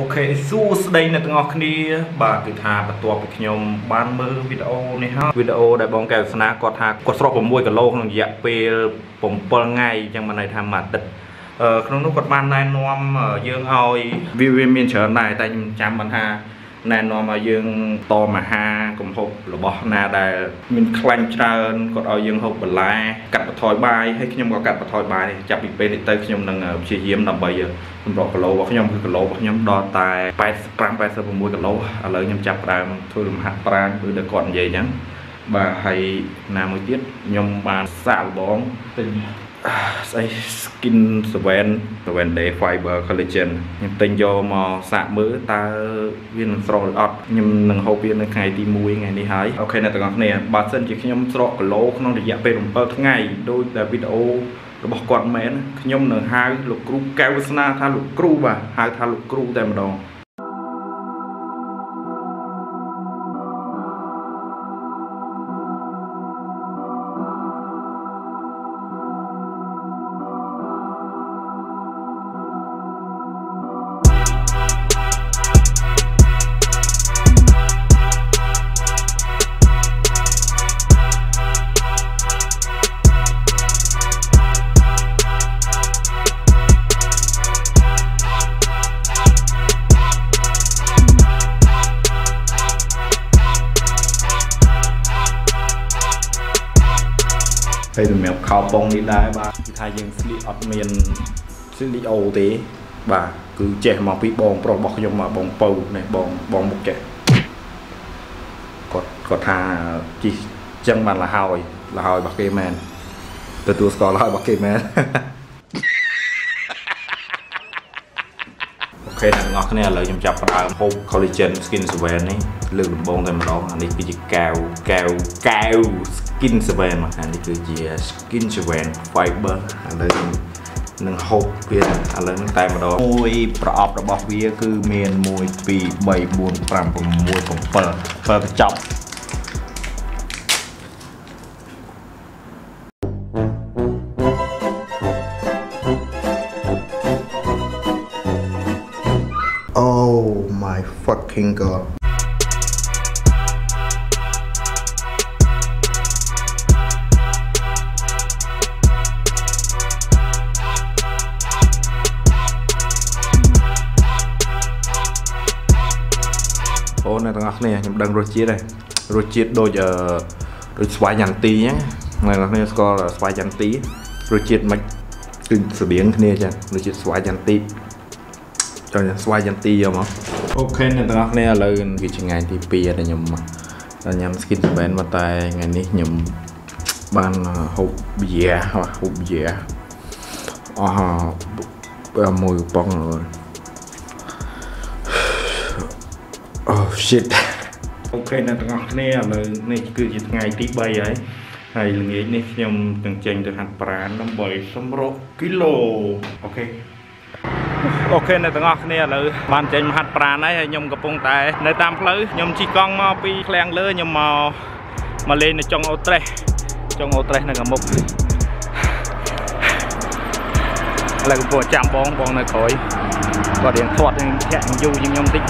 អូខេសួស្តីអ្នកទាំងអស់គ្នា បាទគឺថាបន្ទាប់ពីខ្ញុំ បានមើលវីដេអូនេះហើយវីដេអូដែលបងកែវស្នាគាត់ថាគាត់ស្រក6គីឡូក្នុងរយៈពេល7ថ្ងៃអញ្ចឹងមិនន័យថាមួយអាទិត្យអឺក្នុងនោះគាត់បានណែនាំយើងឲ្យវាវាមានច្រើនដែរតែខ្ញុំចាំមិនថា ណែនាំឲ្យយើងតមហាកំហុបរបស់ណាដែលមានខ្លាញ់ច្រើនគាត់ឲ្យយើងហូបបន្លែកាត់បន្ថយបាយហើយខ្ញុំក៏កាត់បន្ថយបាយដែរចាប់ពីពេលនេះទៅខ្ញុំនឹងព្យាយាមដើម្បីសម្រក់គីឡូរបស់ខ្ញុំគឺគីឡូរបស់ខ្ញុំដល់តែ85 86គីឡូឥឡូវខ្ញុំចាប់ផ្ដើមធ្វើលំហាត់ប្រាណគឺដែលគាត់និយាយអញ្ចឹងបាទហើយណាមួយទៀតខ្ញុំបានសាកល្បងទិញ ស្អី skin 7 7 day fiber collagen ខ្ញុំទិញយកមកសាកមើលតើវានឹងស្រកឬអត់ខ្ញុំនឹងហូបវានៅថ្ងៃទី1ថ្ងៃនេះហើយអូខេអ្នកទាំងអស់គ្នាបើសិនជាខ្ញុំស្រកគីឡូក្នុងរយៈពេល7ថ្ងៃដោយតែវីដេអូរបស់គាត់មែនខ្ញុំនឹងហៅលោកគ្រូកែវវាសនាថាលោកគ្រូបាទហៅថាលោកគ្រូតែម្ដង ហើយសម្រាប់ខោប៉ុងនេះដែរបាទគឺថាយើងស្លៀកអត់មានស្លៀកអូទេ បាទគឺចេះមកពីបងប្រុសរបស់ខ្ញុំមកបងពៅនេះបងបងមុខចេះគាត់គាត់ថាជីចឹងបានលហើយលហើយរបស់គេមែនទទួលស្គាល់លហើយរបស់គេមែនអូខេអ្នកទាំងអស់គ្នាឥឡូវខ្ញុំចាប់ផ្ដើមហូប collagen skin 7នេះលើកដំបូងតែម្ដងអានេះគឺជាកែវកែវកែវ skin 7មកអានេះគឺជា skin 7 fiber ឥឡូវខ្ញុំនឹងហូបវាឥឡូវនឹងតែម្ដងមួយប្រអប់របស់វាគឺមាន1 2 3 4 5 6 7 7កញ្ចប់ Oh my fucking god អូអ្នកទាំងអស់គ្នាខ្ញុំដឹងរសជាតិហើយរសជាតិដូចអឺដូចស្វាយយ៉ាងទីហ្នឹងអ្នកទាំងអស់គ្នាស្គាល់ស្វាយយ៉ាងទីរសជាតិមិនគឺស្តៀងគ្នាចឹងរសជាតិស្វាយយ៉ាងទីចង់ស្វាយយ៉ាងទីយកមកអូខេអ្នកទាំងអស់គ្នាឥឡូវគឺជាថ្ងៃទី2ដែលខ្ញុំដល់ញ៉ាំ skin seven មកតែថ្ងៃនេះខ្ញុំបានហូបប៊ីយ៉ាហូបប៊ីយ៉ាអស់មួយកំប៉ុងហើយ Oh shit អូខេអ្នកទាំងអស់គ្នាឥឡូវនេះគឺជាថ្ងៃទី3ហើយហើយល្ងាចនេះខ្ញុំនឹងចេញទៅហាត់ប្រាណដើម្បីសម្រកគីឡូ OK OK អ្នកទាំងអស់គ្នាឥឡូវបានចេញមកហាត់ប្រាណហើយហើយខ្ញុំកំពុងតែនៅតាមផ្លូវខ្ញុំជិះកង់មកពីឃ្លាំងលើខ្ញុំមកមកលេងនៅចុងអូត្រេសចុងអូត្រេសនៅខាងមុខឥឡូវកំពុងចាំបងបងនៅក្រោយគាត់រៀងធាត់រៀងធាត់យូរជាងខ្ញុំតិច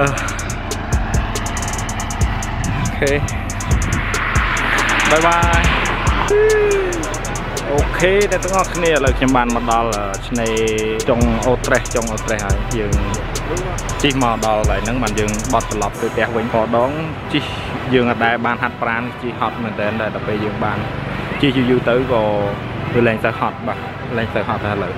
អឺ OKបាយបាយអូខេអ្នកទាំងអស់គ្នាឥឡូវខ្ញុំបានមកដល់ឆ្នេរចុងអូត្រេសចុងអូត្រេសហើយយើងជិះមកដល់កន្លែងហ្នឹងបានយើងបត់ត្រឡប់ទៅផ្ទះវិញក៏ដងជិះយើងអត់ដែលបានហាត់ប្រាណជិះហត់មែនតើដល់ពេលយើងបានជិះយូរយូរទៅក៏វាលែងទៅហត់បាទលែងទៅហត់ហើយឥឡូវ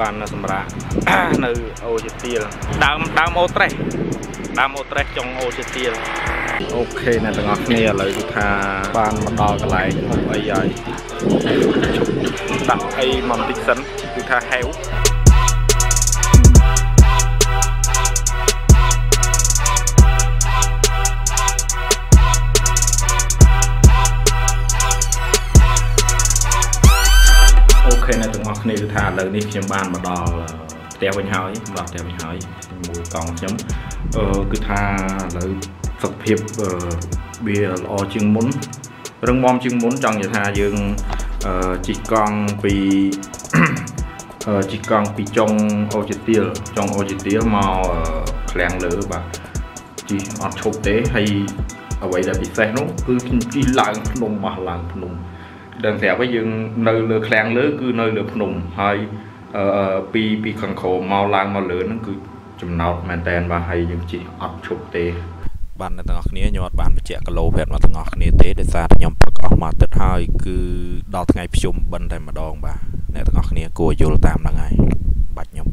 បានសម្រាប់នៅអូជាទៀលដើមដើមអូត្រេសដើមអូត្រេសចុងអូជាទៀលអូខេអ្នកទាំងអស់គ្នាឥឡូវគឺថាបានមកដល់កន្លែងហូបអីហើយដាក់អីមកបន្តិចសិនគឺថាហេវ គ្នាគឺថាឥឡូវនេះខ្ញុំបានមកដល់ផ្ទះវិញហើយមកដល់ផ្ទះវិញហើយមួយកង់ខ្ញុំអឺគឺថាឥឡូវសុខភាពអឺវាល្អជាងមុនរឹងមាំជាងមុនចង់និយាយថាយើងអឺជីកកង់ពីអឺជីកកង់ពីចុងអូជាទៀលចុងអូជាទៀលមកឃ្លាំងលើបាទជីអត់ឈប់ទេហើយអ្វីដែលពិសេសនោះគឺខ្ញុំជិះឡើងភ្នំមកឡើងភ្នំ ដឹងស្រាប់ហើយយើងនៅលើឃ្លាំងលើគឺនៅលើភ្នំហើយអឺពីពីខាងក្រោមមកឡើងមកលើហ្នឹងគឺចំណោតមែនតែនបាទហើយយើងជិះអត់ឈប់ទេបាទអ្នកទាំងអស់គ្នាខ្ញុំអត់បានបញ្ជាក់គីឡូភេទមកទាំងអស់គ្នាទេដោយសារតែខ្ញុំព្រឹកអស់មួយអាទិត្យហើយគឺដល់ថ្ងៃភ្ជុំបិណ្ឌតែម្ដងបាទអ្នកទាំងអស់គ្នាគួរយល់តាមហ្នឹងហើយបាច់ខ្ញុំ